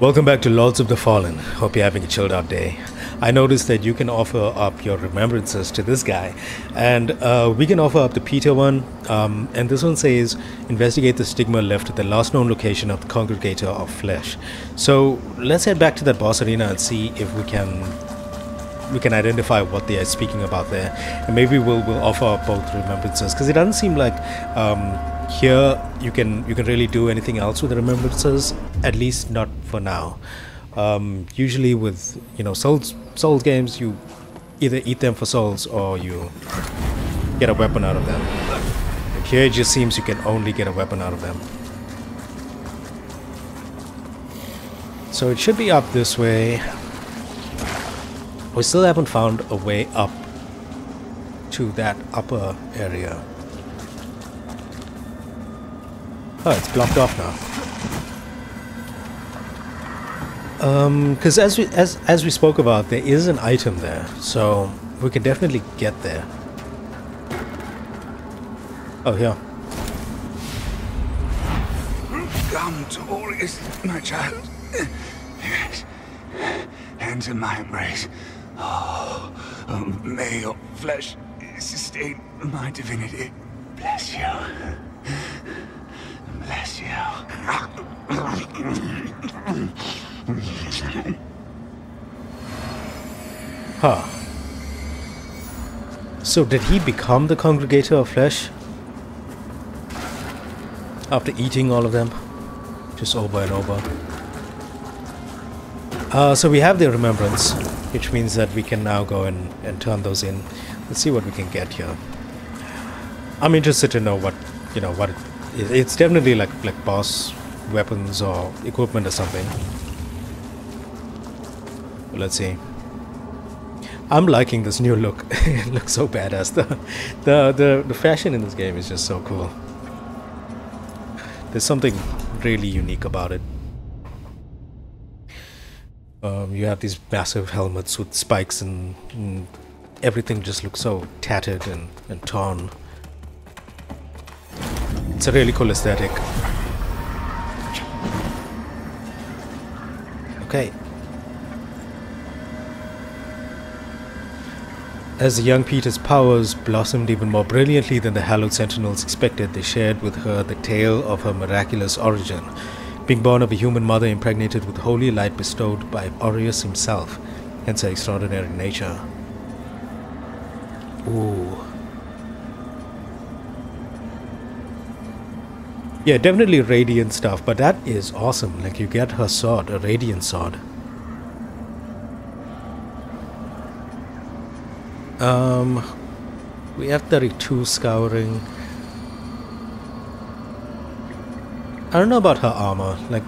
Welcome back to Lords of the Fallen. Hope you're having a chilled out day. I noticed that you can offer up your remembrances to this guy, and uh, we can offer up the Pieta one. Um, and this one says, investigate the stigma left at the last known location of the Congregator of Flesh. So let's head back to that boss arena and see if we can we can identify what they are speaking about there, and maybe we'll we'll offer up both remembrances because it doesn't seem like um, here you can you can really do anything else with the remembrances. At least not for now. Um, usually with you know souls souls games, you either eat them for souls or you get a weapon out of them. And here it just seems you can only get a weapon out of them. So it should be up this way. We still haven't found a way up to that upper area. Oh, it's blocked off now. Um, because as we as as we spoke about, there is an item there, so we can definitely get there. Oh, yeah. Come, Torius, my child. Yes. Enter my embrace. Oh, may your flesh sustain my divinity. Bless you. Bless you. Huh. So did he become the Congregator of Flesh? After eating all of them? Just over and over. Uh, so we have the remembrance, which means that we can now go and, and turn those in. Let's see what we can get here. I'm interested to know what, you know, what it, it's definitely like, like boss weapons or equipment or something. Let's see. I'm liking this new look. it looks so badass. The, the the the fashion in this game is just so cool. There's something really unique about it. Um, you have these massive helmets with spikes and, and everything just looks so tattered and, and torn. It's a really cool aesthetic. Okay. As the young Pieta's powers blossomed even more brilliantly than the Hallowed Sentinels expected, they shared with her the tale of her miraculous origin, being born of a human mother impregnated with holy light bestowed by Orius himself, hence her extraordinary nature. Ooh. Yeah, definitely radiant stuff, but that is awesome. Like, you get her sword, a radiant sword. Um, we have 32 scouring. I don't know about her armor. Like,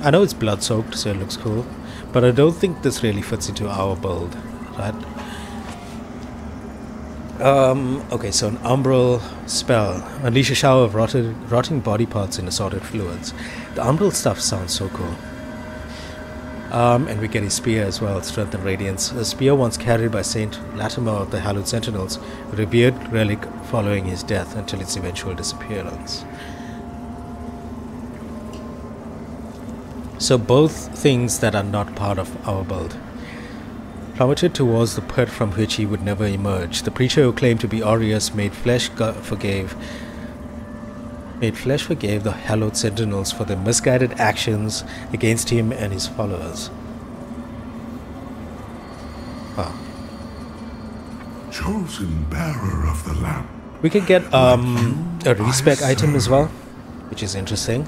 I know it's blood soaked, so it looks cool, but I don't think this really fits into our build, right? Um, okay, so an umbral spell. Unleash a shower of rotted, rotting body parts in assorted fluids. The umbral stuff sounds so cool. Um, and we get his spear as well, Strength and Radiance. A spear once carried by Saint Latimer of the Hallowed Sentinels, a revered relic following his death until its eventual disappearance. So both things that are not part of our build. Plummeted towards the pit from which he would never emerge, the preacher who claimed to be Orius made flesh forgave made flesh forgave the hallowed sentinels for their misguided actions against him and his followers. Ah. Chosen bearer of the lamp. We can get um, a respec item as well, which is interesting.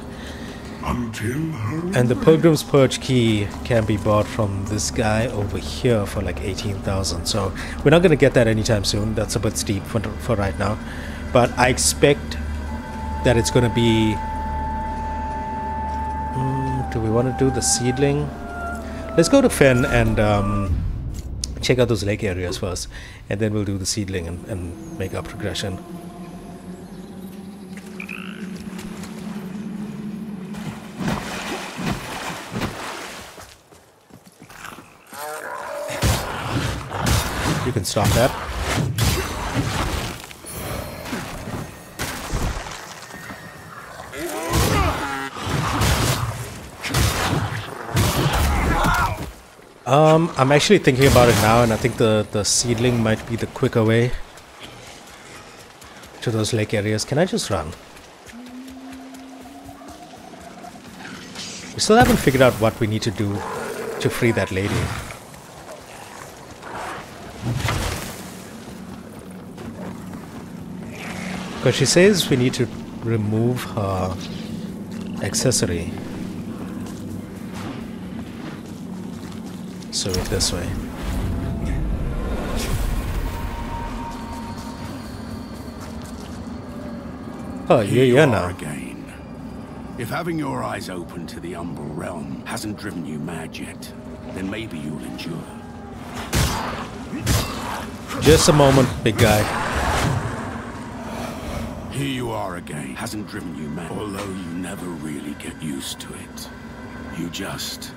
And the Pilgrim's Perch key can be bought from this guy over here for like 18,000. So we're not going to get that anytime soon. That's a bit steep for, for right now. But I expect that it's going to be... Mm, do we want to do the seedling? Let's go to Fen and um, check out those lake areas first. And then we'll do the seedling and, and make our progression. Stop that. Um, I'm actually thinking about it now, and I think the, the seedling might be the quicker way to those lake areas. Can I just run? We still haven't figured out what we need to do to free that lady. Because she says we need to remove her accessory. So it this way. Oh, yeah, yeah, now. again. If having your eyes open to the Umbral Realm hasn't driven you mad yet, then maybe you'll endure. Just a moment, big guy. Here you are again. Hasn't driven you mad, although you never really get used to it. You just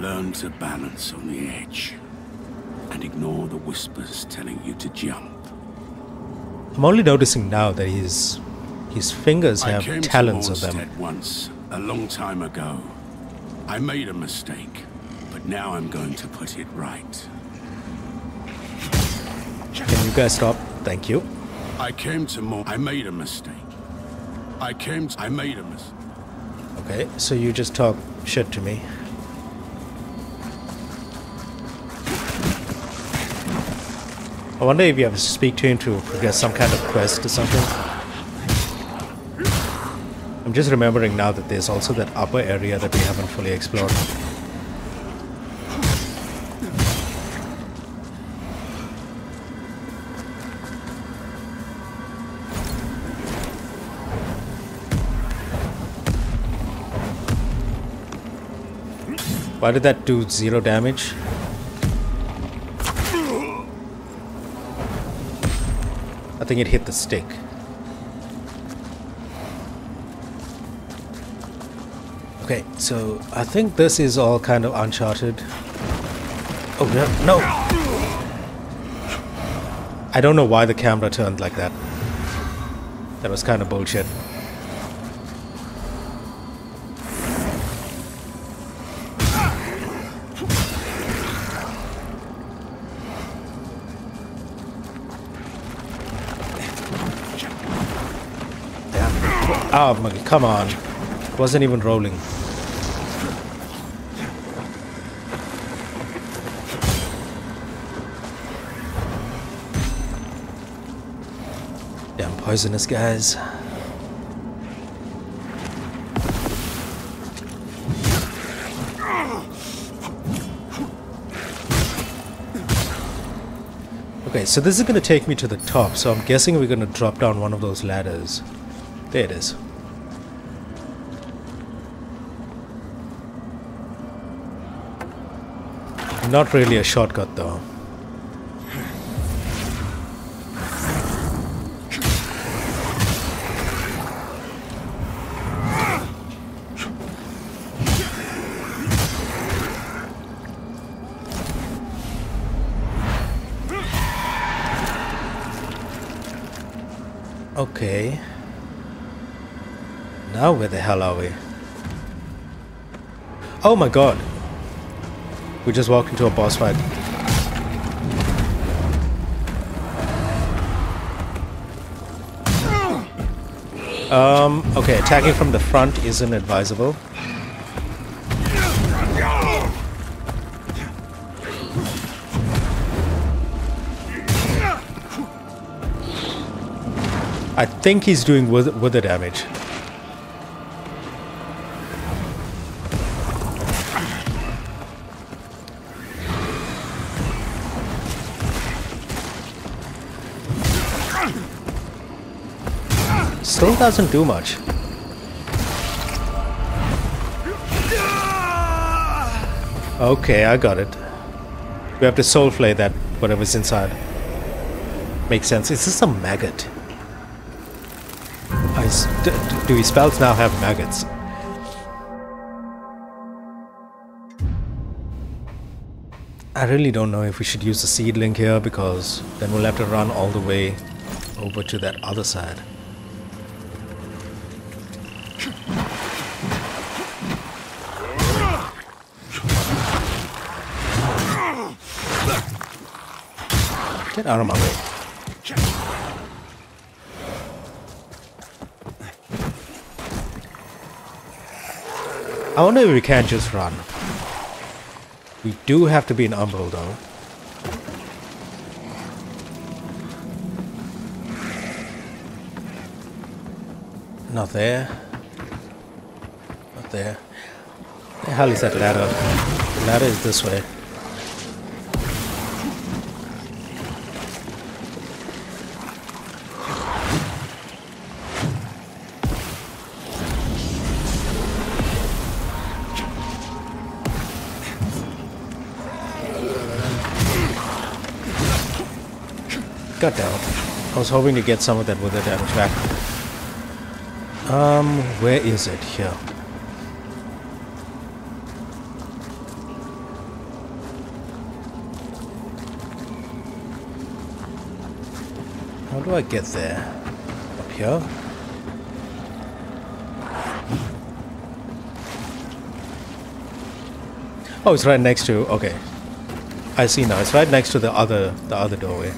learn to balance on the edge and ignore the whispers telling you to jump. I'm only noticing now that his his fingers I have came talons to on them. Mournstead once, a long time ago. I made a mistake, but now I'm going to put it right. Can you guys stop? Thank you. I came to more. I made a mistake. I came. To, I made a mistake. Okay, so you just talk shit to me. I wonder if you have to speak to him to progress some kind of quest or something. I'm just remembering now that there's also that upper area that we haven't fully explored. Why did that do zero damage? I think it hit the stick. Okay, so I think this is all kind of uncharted. Oh no, no! I don't know why the camera turned like that. That was kind of bullshit. Ah, oh my, come on. Wasn't even rolling. Damn poisonous guys. Okay, so this is going to take me to the top, so I'm guessing we're going to drop down one of those ladders. There it is. Not really a shortcut though. Okay. Now where the hell are we? Oh my god. We just walked into a boss fight. Um, okay, attacking from the front isn't advisable. I think he's doing with wither damage. Still doesn't do much. Okay, I got it. We have to soul flay that, whatever's inside. Makes sense. Is this a maggot? I s- d- d- do his spells now have maggots? I really don't know if we should use the seedling here because then we'll have to run all the way over to that other side. Get out of my way. I wonder if we can't just run. We do have to be in Umbral though. Not there. Not there. The hell is that ladder? The ladder is this way. God damn it. I was hoping to get some of that the damage back. Um, where is it? Here. How do I get there? Up here? Oh, it's right next to. Okay, I see now. It's right next to the other the other doorway.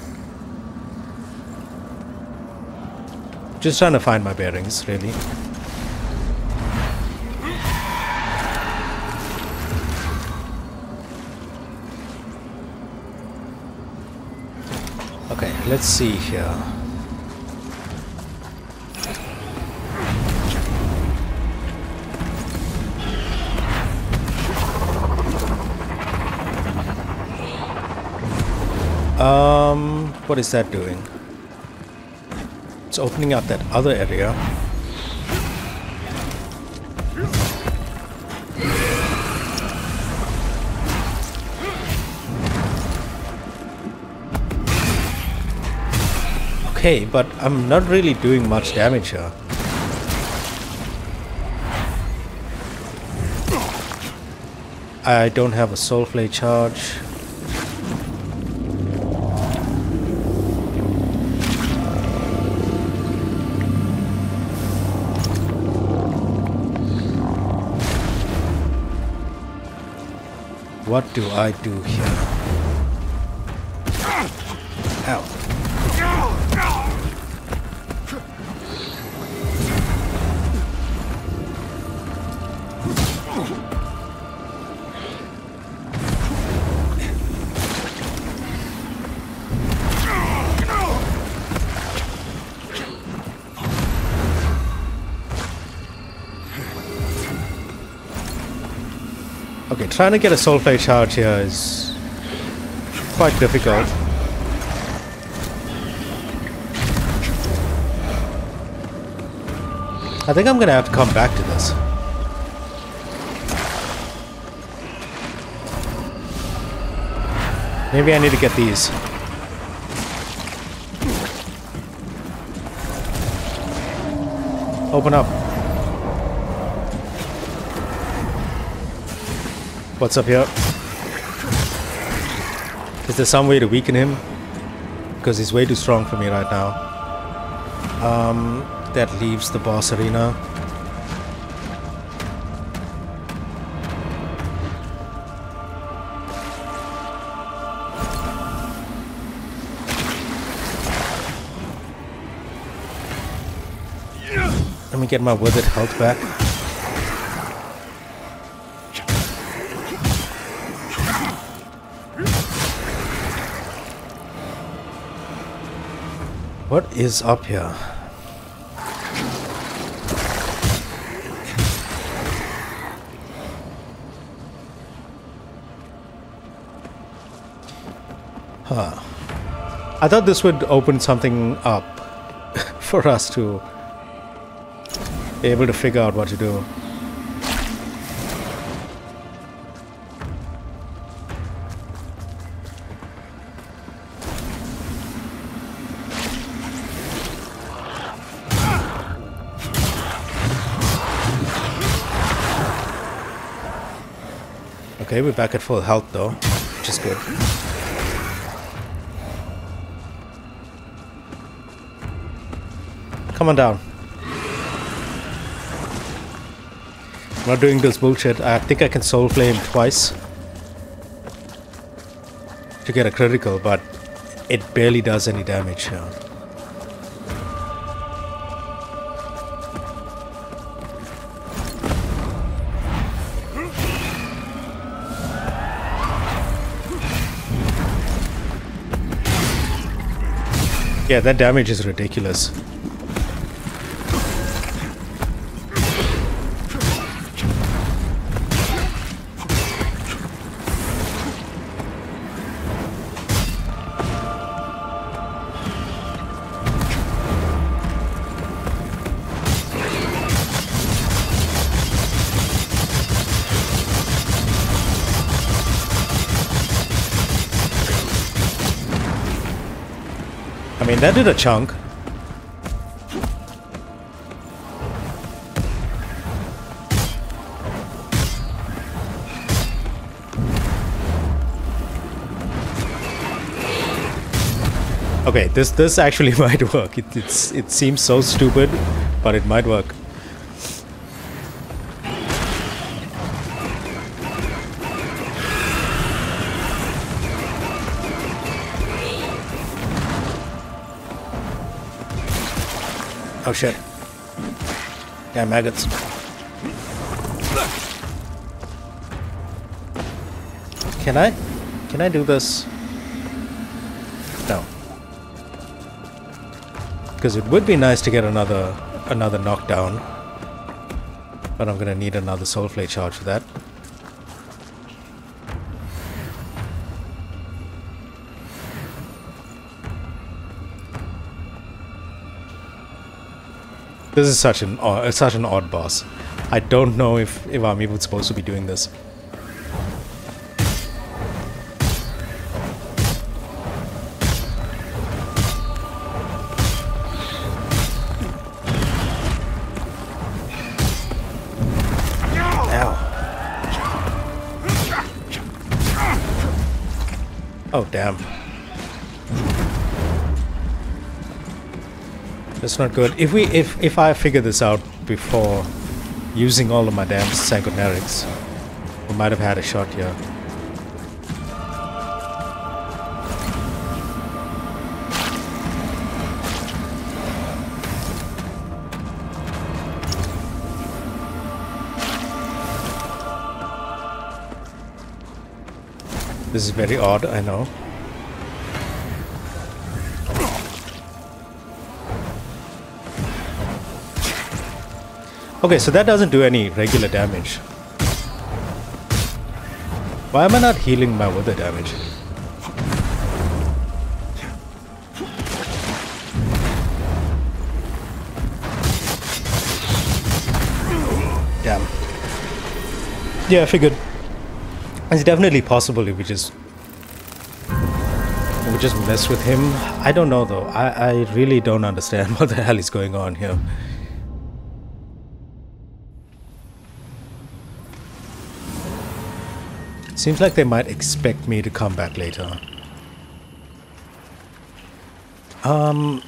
Just trying to find my bearings, really. Okay, let's see here. Um, what is that doing? It's opening up that other area. Okay, but I'm not really doing much damage here. I don't have a soul flay charge. What do I do here? Trying to get a soul flay charge here is quite difficult. I think I'm gonna have to come back to this. Maybe I need to get these. Open up. What's up here? Is there some way to weaken him? Because he's way too strong for me right now. Um, that leaves the boss arena. Let me get my withered health back. What is up here? Huh. I thought this would open something up for us to be able to figure out what to do. Okay, we're back at full health though, which is good. Come on down. I'm not doing this bullshit. I think I can soul flame twice to get a critical, but it barely does any damage here. Yeah, that damage is ridiculous. Mean, that did a chunk. Okay, this this actually might work. It, it's it seems so stupid, but it might work. Oh shit. Yeah, maggots. Can I? Can I do this? No. Because it would be nice to get another another knockdown. But I'm gonna need another soul flay charge for that. This is such an uh, such an odd boss. I don't know if, if I'm even supposed to be doing this. Oh, damn. That's not good. If we if if I figure this out before using all of my damn sanguinarix, we might have had a shot here. This is very odd, I know. Okay, so that doesn't do any regular damage. Why am I not healing my wither damage? Damn. Yeah, I figured. It's definitely possible if we just we just mess with him. I don't know though. I, I really don't understand what the hell is going on here. Seems like they might expect me to come back later. Um...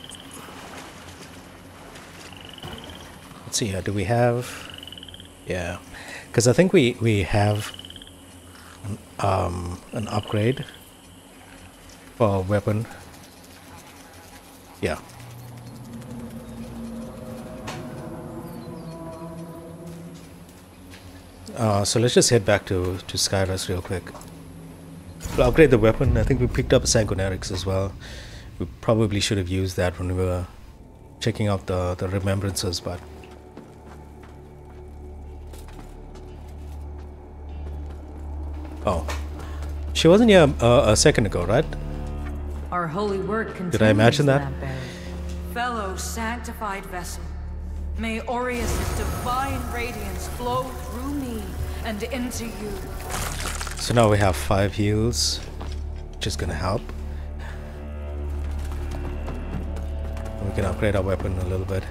Let's see here, do we have... Yeah, because I think we, we have um, an upgrade for a weapon. Yeah. Uh, so let's just head back to, to Skyrest real quick. We'll upgrade the weapon. I think we picked up a Sanguinarix as well. We probably should have used that when we were checking out the, the remembrances, but... Oh. She wasn't here uh, a second ago, right? Our holy work continues, Did I imagine that? Fellow sanctified vessel, May Orius' divine radiance flow through me and into you. So now we have five heals, which is gonna help. We can upgrade our weapon a little bit.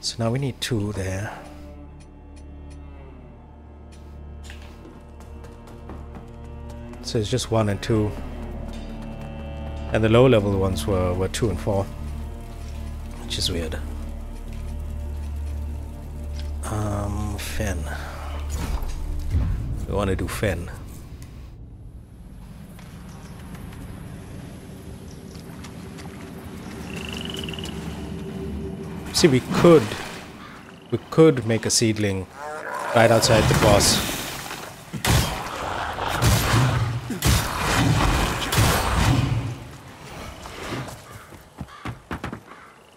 So now we need two there. It's just one and two. And the low level ones were, were 2 and 4. Which is weird. Um, Fen. We want to do Fen. See, we could, we could make a seedling right outside the boss.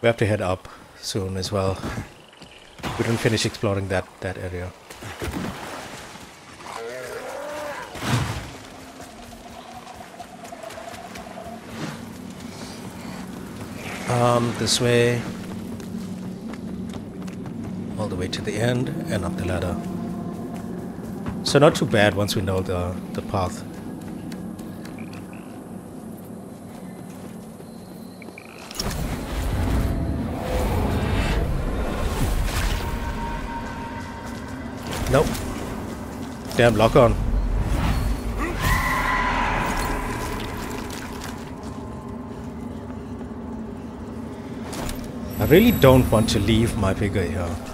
Have to head up soon as well. We didn't finish exploring that, that area. Um, this way all the way to the end and up the ladder. So not too bad once we know the, the path. Damn, lock on. I really don't want to leave my figure here.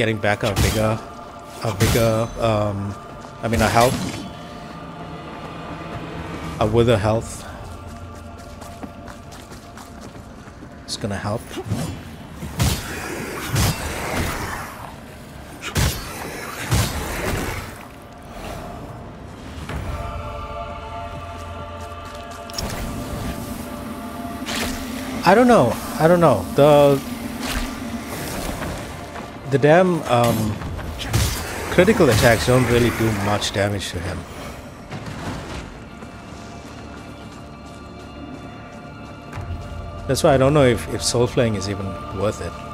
Getting back our vigor, our vigor, um, I mean our health, our wither health, It's gonna help. I don't know. I don't know. The the damn um, critical attacks don't really do much damage to him. That's why I don't know if, if Soul Flaying is even worth it.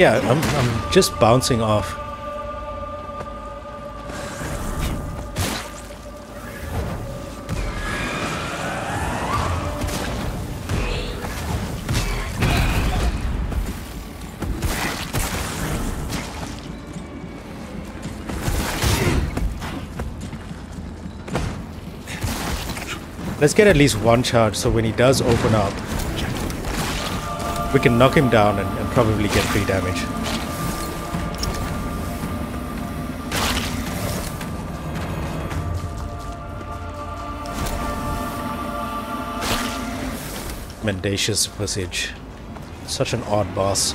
Yeah, I'm, I'm just bouncing off. Let's get at least one charge so when he does open up, we can knock him down and, and probably get free damage. Mendacious Visage. Such an odd boss.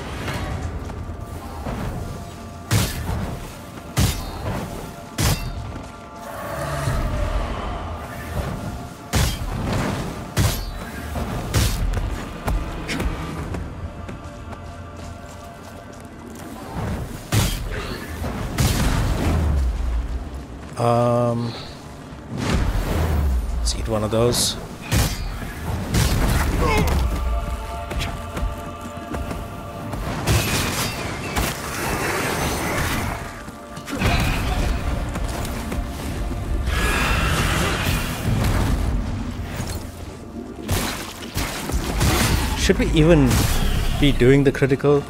Of those. Should we even be doing the critical?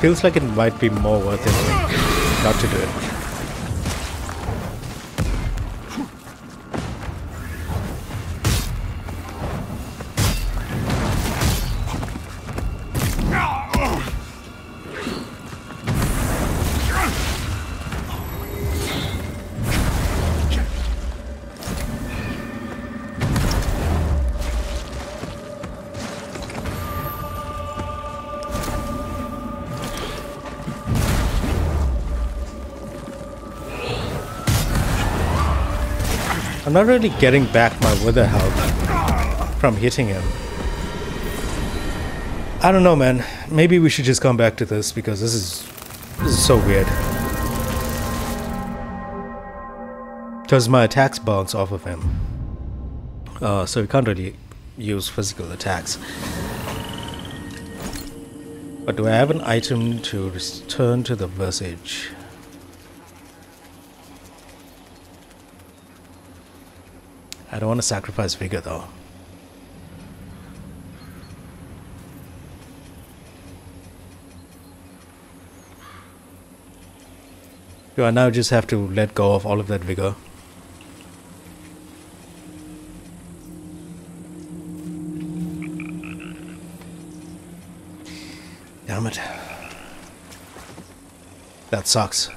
Feels like it might be more worth it not to do it. Not really getting back my wither health from hitting him. I don't know, man. Maybe we should just come back to this because this is this is so weird. Because my attacks bounce off of him, uh, so we can't really use physical attacks. But do I have an item to return to the visage? I don't want to sacrifice vigor though. Do I now just have to let go of all of that vigor? Damn it. That sucks.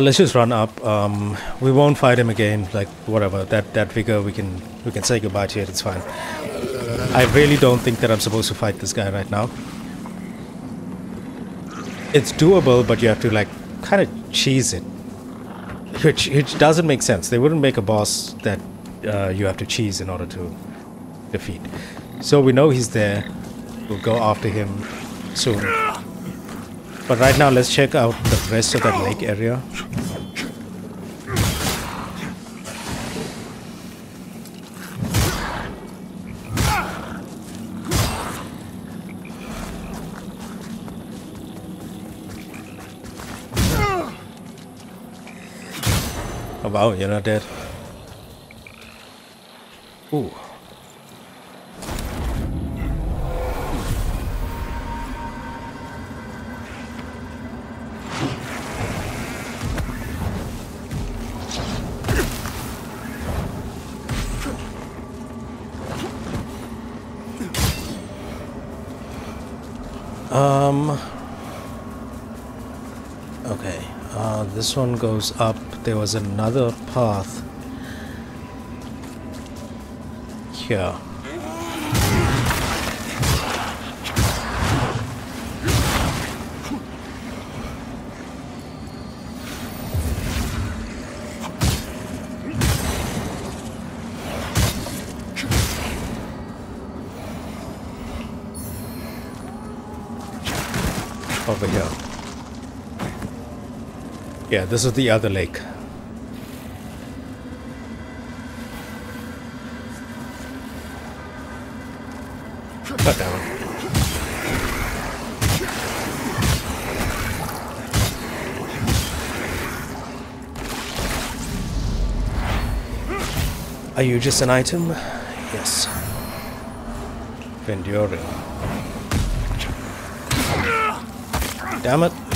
Let's just run up. Um, we won't fight him again. Like whatever. That that figure we can we can say goodbye to it. It's fine. I really don't think that I'm supposed to fight this guy right now. It's doable, but you have to like kind of cheese it, which which doesn't make sense. They wouldn't make a boss that uh, you have to cheese in order to defeat. So we know he's there. We'll go after him soon. But right now, let's check out the rest of that lake area. Oh you're not dead. Ooh. Um. Okay. Uh, this one goes up. There was another path here. Over here. Yeah, this is the other lake. Are you just an item? Yes. Enduring. Damn it.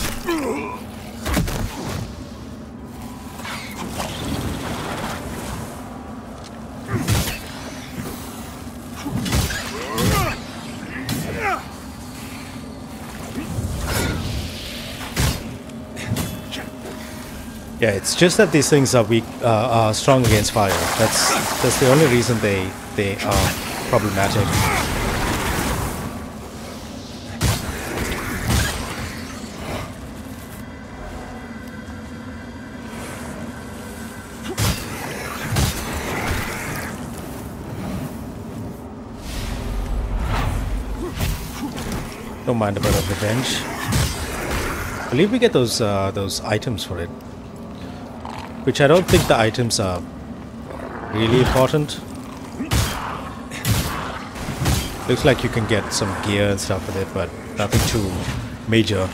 Yeah, it's just that these things are weak, uh, are strong against fire. That's that's the only reason they they are problematic. Don't mind a bit of revenge. I believe we get those uh, those items for it, which I don't think the items are really important. Looks like you can get some gear and stuff with it, but nothing too major.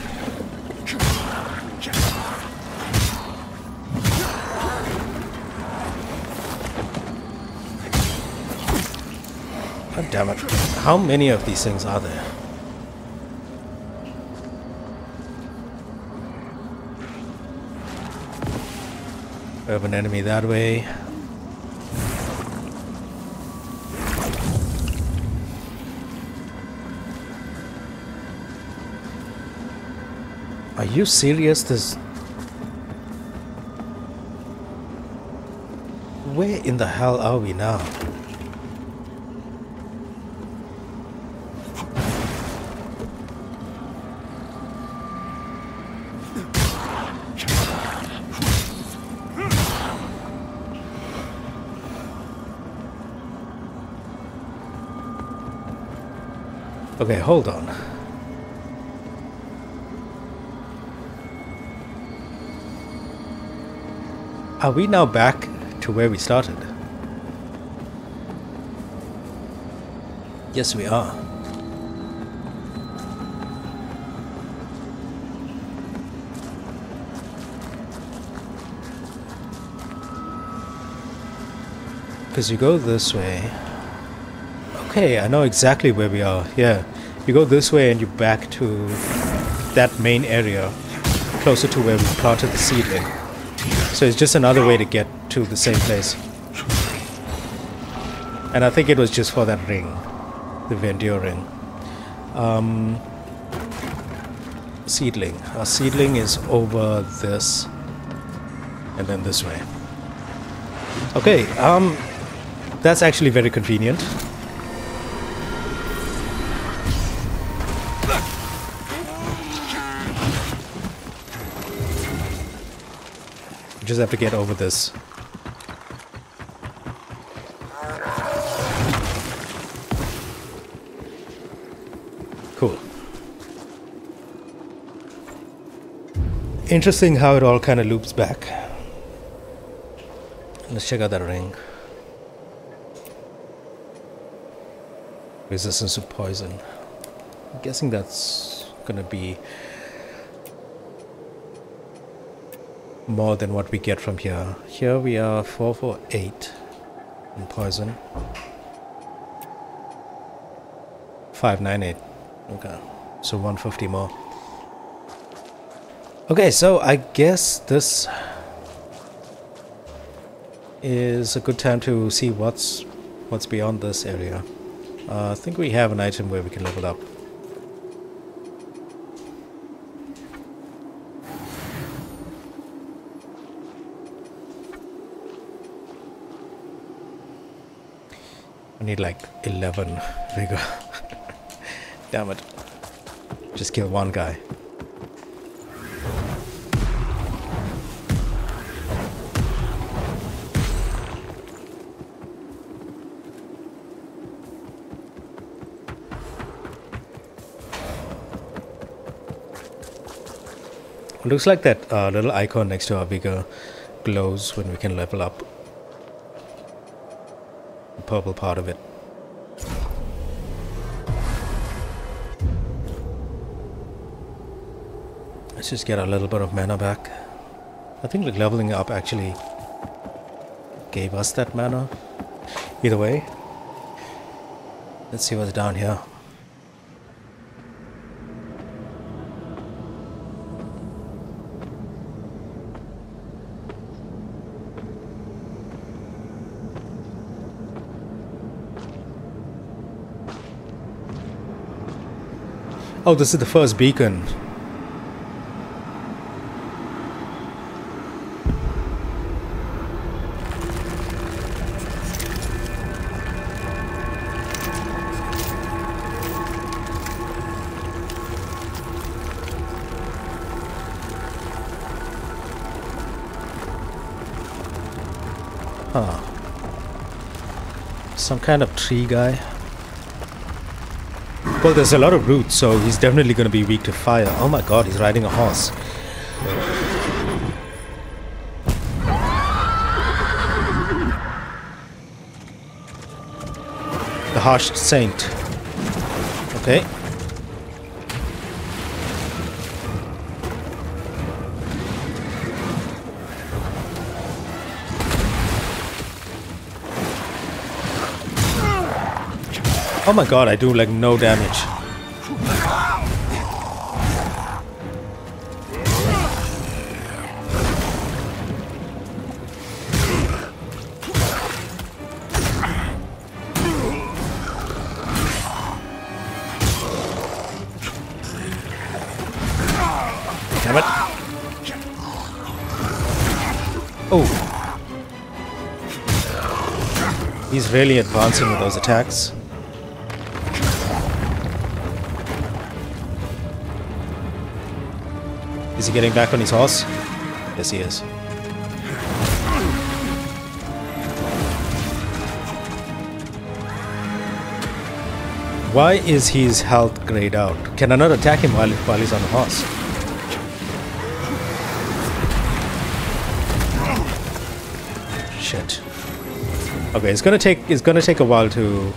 God damn it. How many of these things are there? Of an enemy that way. Are you serious? This... Where in the hell are we now? Okay, hold on. Are we now back to where we started? Yes, we are. Because you go this way. Okay, I know exactly where we are. Yeah. You go this way and you're back to that main area, closer to where we planted the seedling. So it's just another way to get to the same place. And I think it was just for that ring, the Vendur ring. Um, seedling. Our seedling is over this, and then this way. Okay, um, that's actually very convenient. Just have to get over this. Cool. Interesting how it all kind of loops back. Let's check out that ring. Resistance to poison. I'm guessing that's gonna be more than what we get from here. Here we are 448 in poison. 598. Okay. So 150 more. Okay, so I guess this is a good time to see what's what's beyond this area. Uh, I think we have an item where we can level up. I need like 11 vigor. Damn it. Just kill one guy. Looks like that uh, little icon next to our vigor glows when we can level up purple part of it. Let's just get a little bit of mana back. I think like leveling up actually gave us that mana. Either way, let's see what's down here. Oh, this is the first beacon. Huh. Some kind of tree guy. Well, there's a lot of roots, so he's definitely going to be weak to fire. Oh my god, he's riding a horse. The Hushed Saint. Okay. Oh my god, I do like no damage. Damn it. Oh. He's really advancing with those attacks. He getting back on his horse? Yes, he is. Why is his health grayed out? Can I not attack him while, while he's on the horse? Shit. Okay, it's gonna take it's gonna take a while to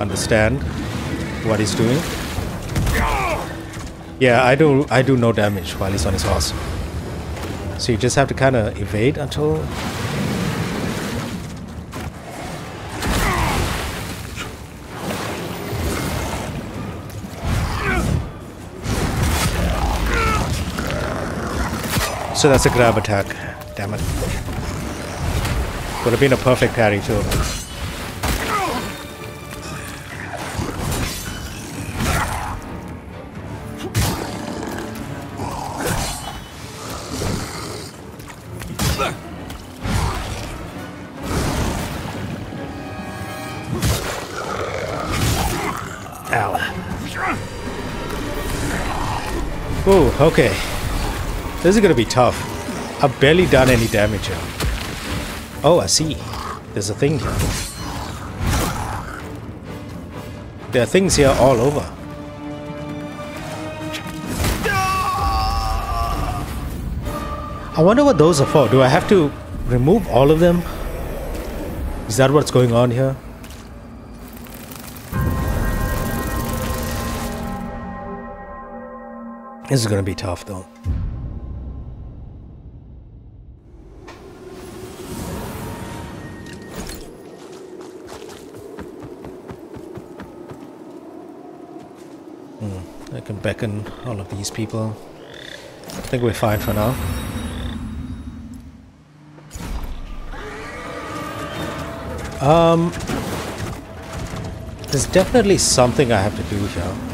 understand what he's doing. Yeah, I do I do no damage while he's on his horse. So you just have to kind of evade until So that's a grab attack. Damn it. Would have been a perfect parry too. Ooh, okay. This is gonna be tough. I've barely done any damage here. Oh, I see. There's a thing here. There are things here all over. I wonder what those are for. Do I have to remove all of them? Is that what's going on here? This is gonna be tough though. I can beckon all of these people. I think we're fine for now. Um, there's definitely something I have to do here.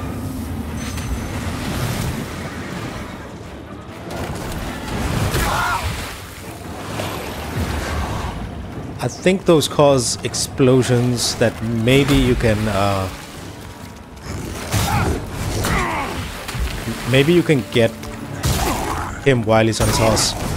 Think those cause explosions that maybe you can uh, maybe you can get him while he's on his horse.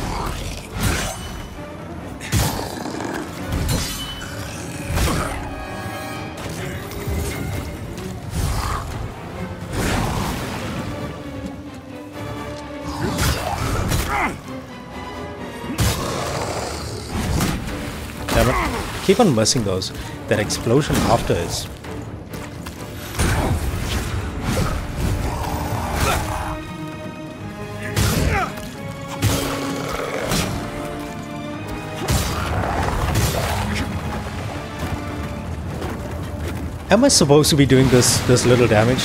Damn it. Keep on missing those. That explosion after is Am I supposed to be doing this this little damage?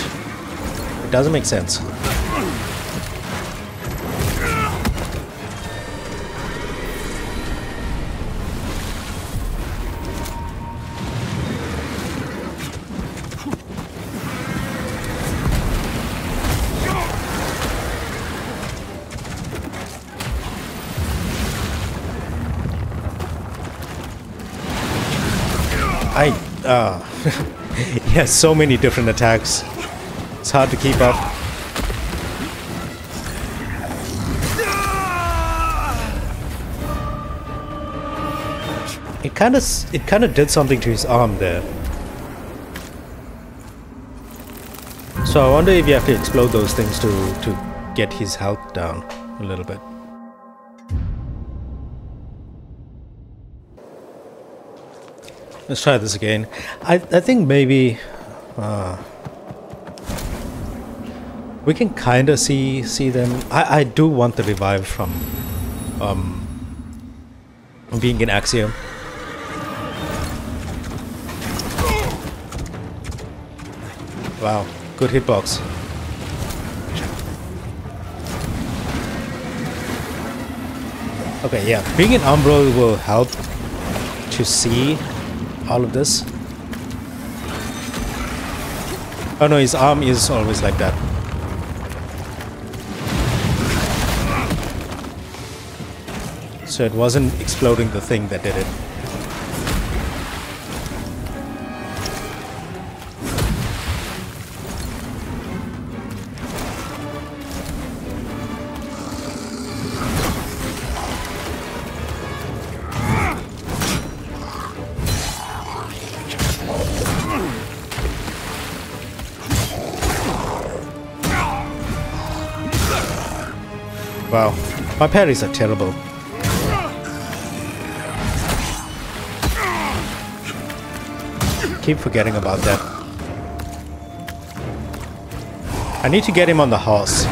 It doesn't make sense. Has so many different attacks. It's hard to keep up. It kind of it kind of did something to his arm there. So I wonder if you have to explode those things to to get his health down a little bit. Let's try this again. I, I think maybe uh, we can kind of see see them. I, I do want the revive from um, being in Axiom. Wow, good hitbox. Okay, yeah, being in Umbral will help to see all of this. Oh no, his arm is always like that. So it wasn't exploding the thing that did it. My parries are terrible. Keep forgetting about that. I need to get him on the horse.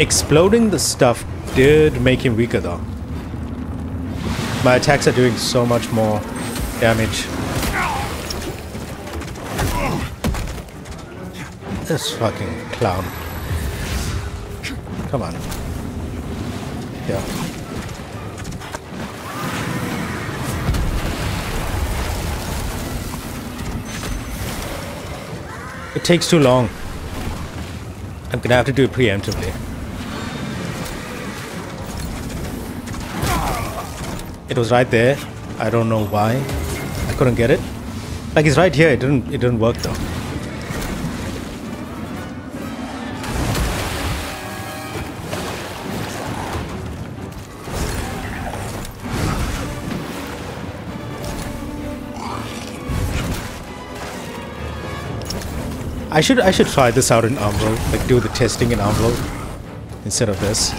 Exploding the stuff did make him weaker though. My attacks are doing so much more damage. This fucking clown. Come on. Yeah. It takes too long. I'm gonna have to do it preemptively. It was right there. I don't know why. I couldn't get it. Like it's right here. It didn't. It didn't work though. I should I should try this out in Umbral, like do the testing in Umbral instead of this.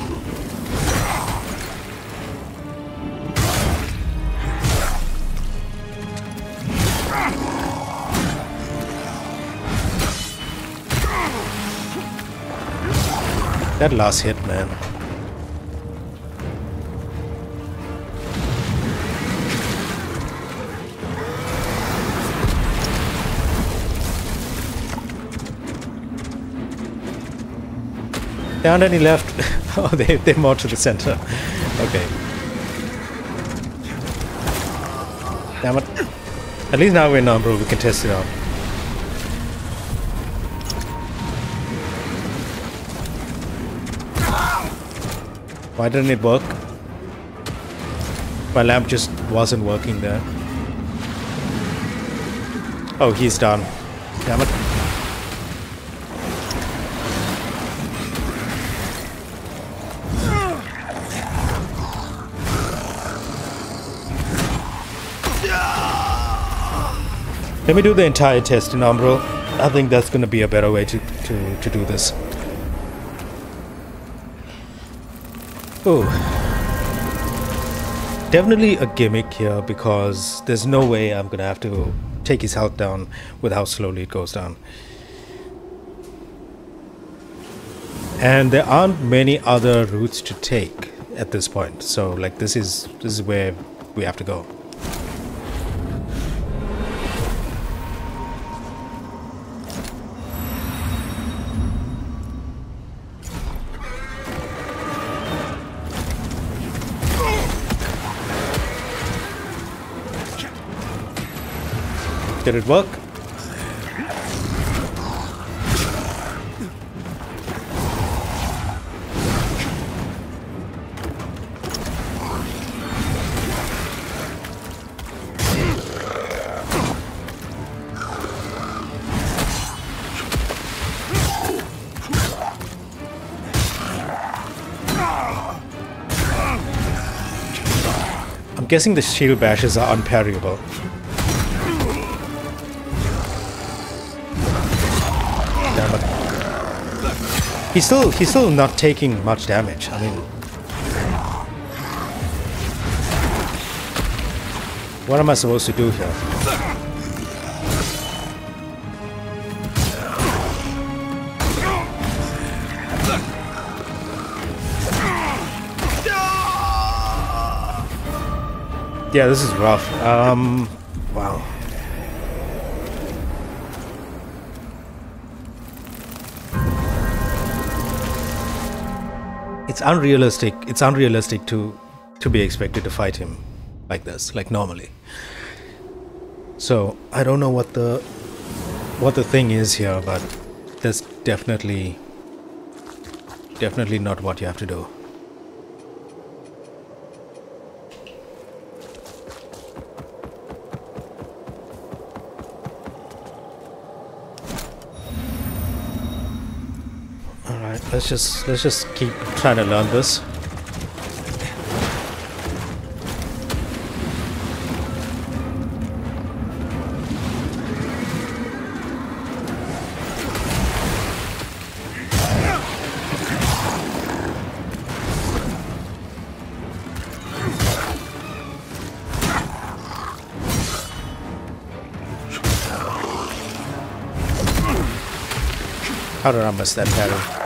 That last hit, man. Down any left. oh, they, they're more to the center. Okay. Damn it. At least now we're in Umbral. We can test it out. Why didn't it work? My lamp just wasn't working there. Oh, he's done. Damn it. Let me do the entire test in Umbral. I think that's going to be a better way to, to, to do this. Oh. Definitely a gimmick here because there's no way I'm going to have to take his health down with how slowly it goes down. And there aren't many other routes to take at this point. So like this is this is where we have to go. Did it work? I'm guessing the shield bashes are unparryable. He's still he's still not taking much damage. I mean What am I supposed to do here? Yeah, this is rough. Um it's unrealistic. It's unrealistic to to be expected to fight him like this, like normally. So I don't know what the what the thing is here, but that's definitely definitely not what you have to do. Let's just let's just keep trying to learn this. How did I miss that pattern?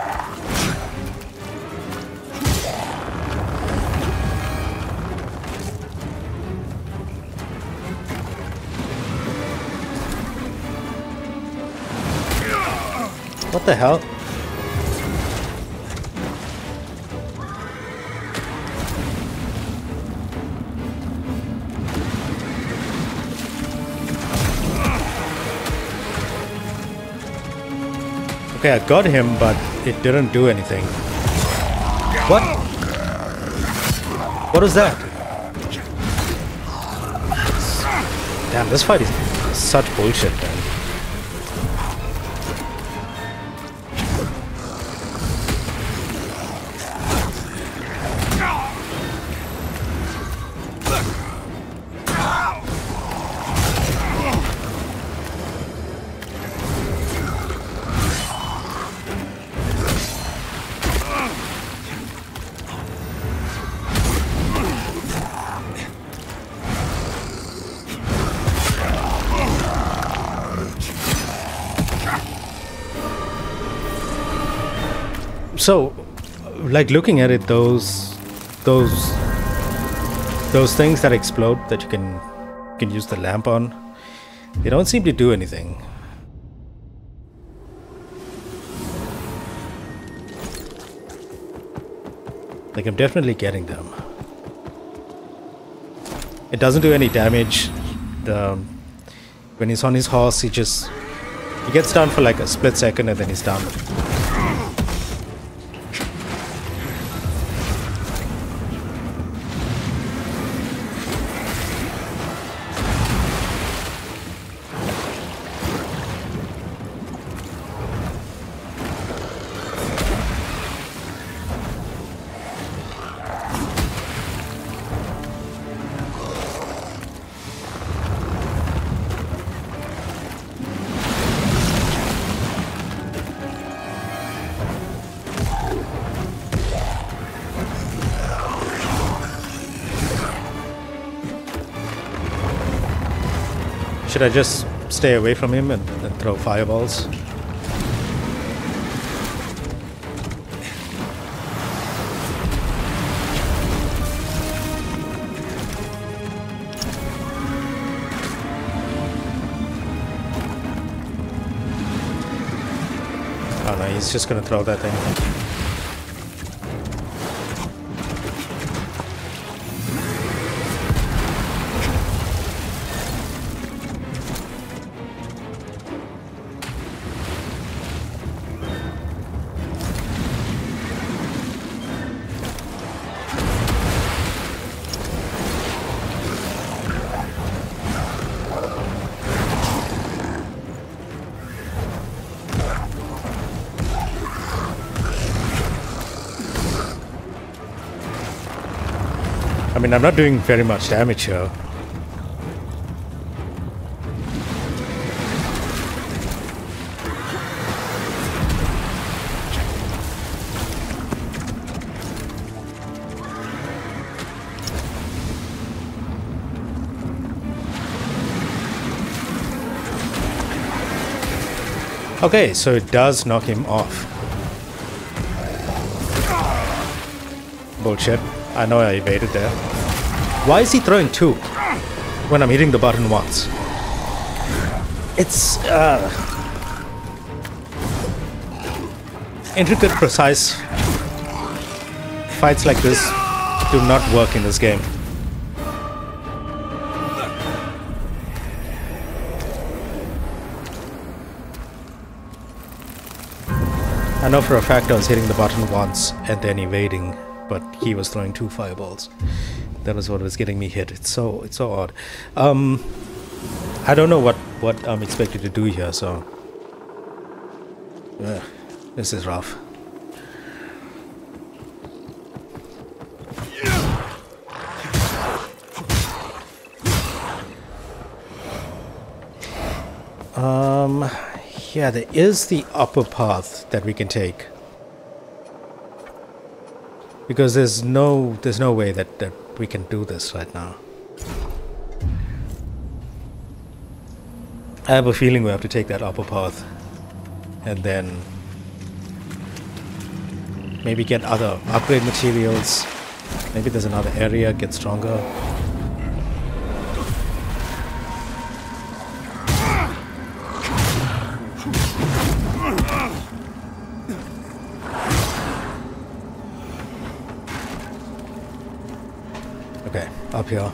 What the hell? Okay, I got him, but it didn't do anything. What? What is that? Damn, this fight is such bullshit, man. So like looking at it those those those things that explode that you can can use the lamp on they don't seem to do anything. Like I'm definitely getting them. It doesn't do any damage. The when he's on his horse he just he gets down for like a split second and then he's done Should I just stay away from him and, and throw fireballs? Oh no, he's just gonna throw that thing. I mean, I'm not doing very much damage here. Okay, so it does knock him off. Bullshit. I know I evaded there. Why is he throwing two when I'm hitting the button once? It's uh, intricate, precise fights like this do not work in this game. I know for a fact I was hitting the button once and then evading, but he was throwing two fireballs. That was what was getting me hit. It's so it's so odd. Um, I don't know what what I'm expected to do here, so this is rough. Um, yeah, there is the upper path that we can take. Because there's no there's no way that, that we can do this right now. I have a feeling we have to take that upper path and then maybe get other upgrade materials. Maybe there's another area, get stronger. Here.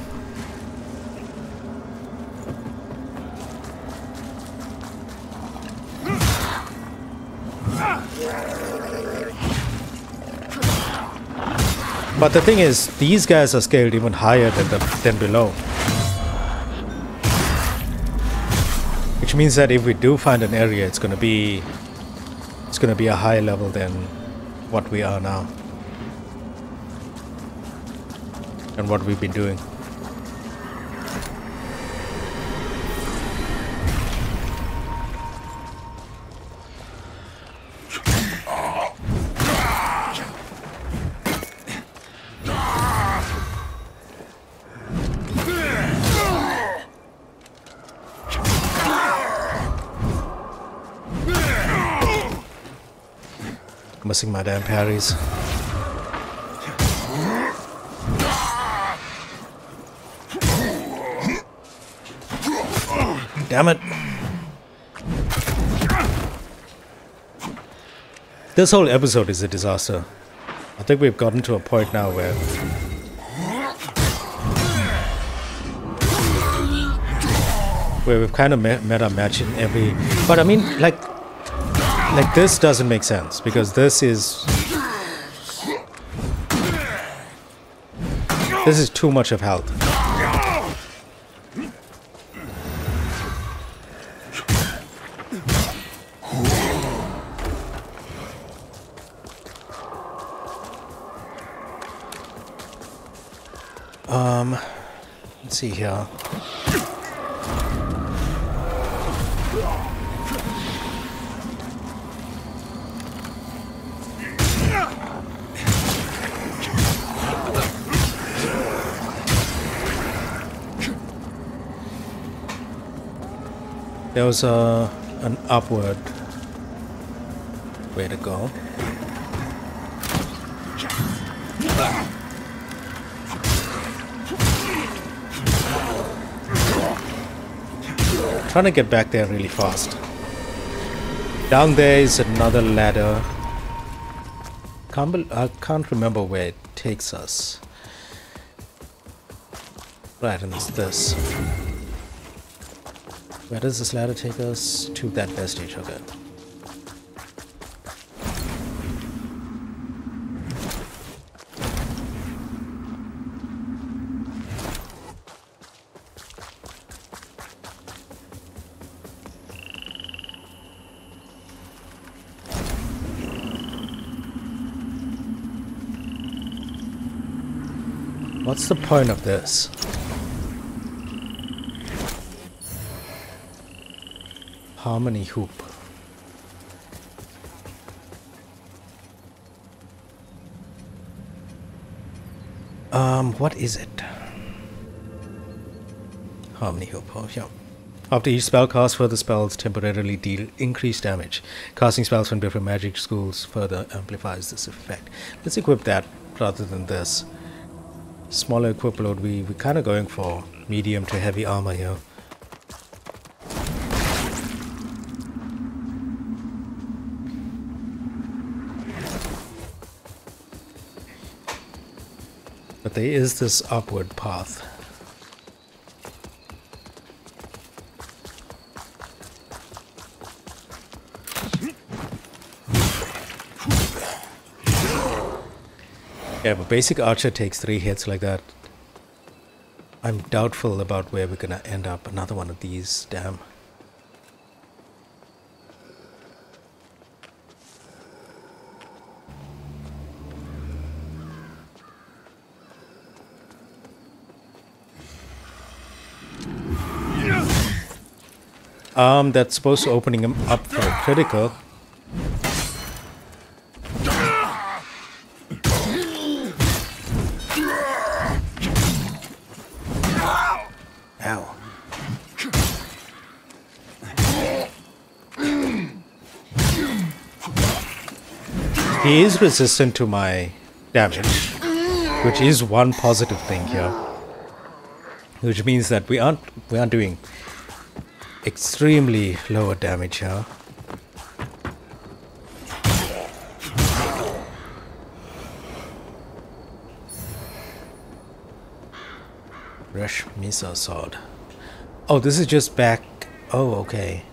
But the thing is, these guys are scaled even higher than, the, than below. Which means that if we do find an area, it's gonna be... It's gonna be a higher level than what we are now. And what we've been doing. Missing my damn parries. Damn it. This whole episode is a disaster. I think we've gotten to a point now where where we've kind of met, met our match in every but I mean like like this doesn't make sense because this is this is too much of health. Um, let's see here. There was a an upward way to go. Trying to get back there really fast. Down there is another ladder. Can't I can't remember where it takes us. Right, and it's this. Where does this ladder take us? To that vestige, okay. What's the point of this? Harmony hoop. Um, what is it? Harmony hoop, oh yeah. After each spell cast, further spells temporarily deal increased damage. Casting spells from different magic schools further amplifies this effect. Let's equip that rather than this. Smaller equip load, we, we're kind of going for medium to heavy armor here. But there is this upward path. Yeah, but basic archer takes three hits like that. I'm doubtful about where we're gonna end up. Another one of these, damn. Um, that's supposed to opening him up for a critical. Ow. He is resistant to my damage, which is one positive thing here. Which means that we aren't we aren't doing extremely lower damage here. Rush Misa Sword. Oh, this is just back. Oh, okay.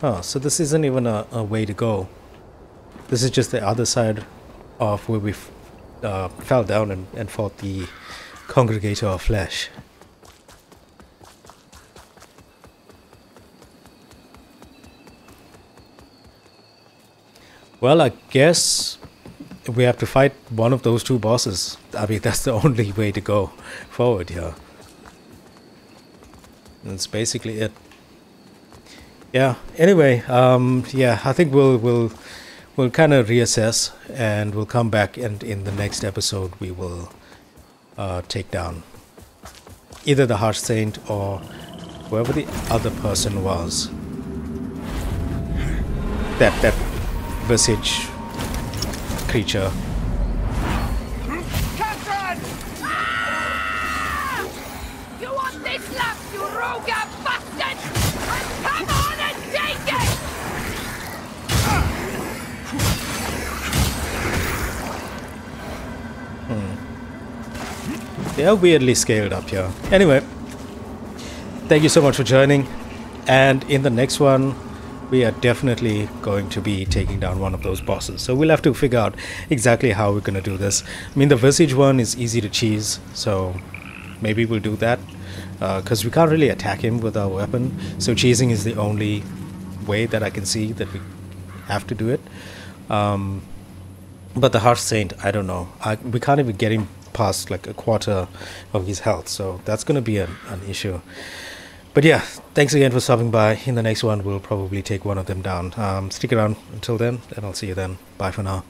Huh, so this isn't even a, a way to go. This is just the other side of where we uh, fell down and, and fought the Congregator of Flesh. Well, I guess we have to fight one of those two bosses. I mean, that's the only way to go forward here. That's basically it. Yeah. Anyway, um, yeah, I think we'll we'll we'll kind of reassess and we'll come back and in the next episode we will uh, take down either the hushed saint or whoever the other person was. That that visage creature. Catherine! Ah! You want this lap, you rogue bastard! Come on and take it! Hmm. They are weirdly scaled up here. Anyway, thank you so much for joining. And in the next one, we are definitely going to be taking down one of those bosses. So we'll have to figure out exactly how we're going to do this. I mean, the Visage one is easy to cheese, so maybe we'll do that. Because we can't really attack him with our weapon. So cheesing is the only way that I can see that we have to do it. Um, but the Hushed Saint, I don't know. I, we can't even get him past like a quarter of his health, so that's going to be an, an issue. But yeah, thanks again for stopping by. In the next one, we'll probably take one of them down. Um, stick around until then, and I'll see you then. Bye for now.